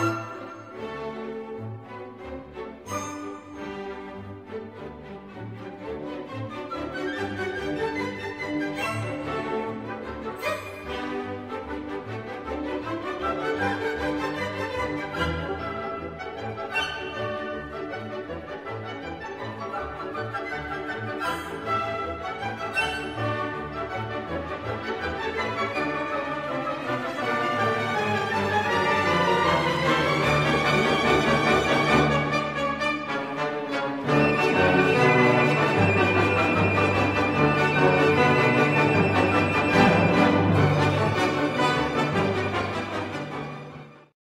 you